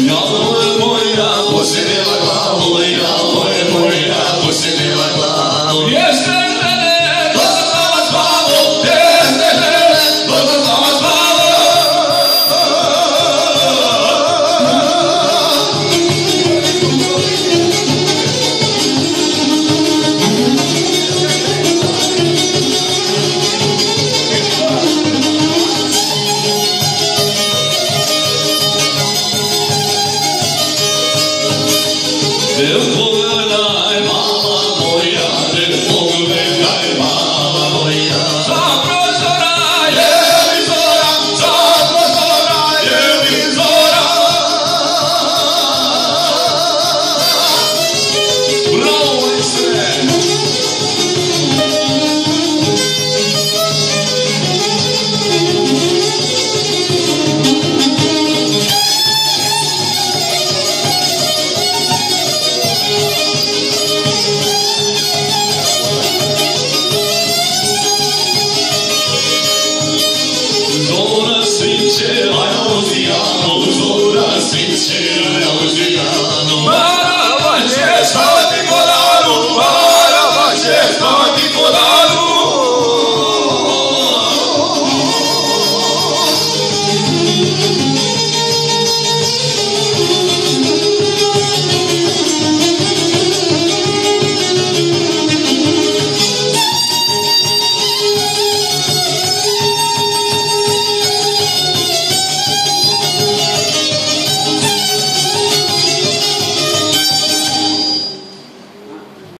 Nós do.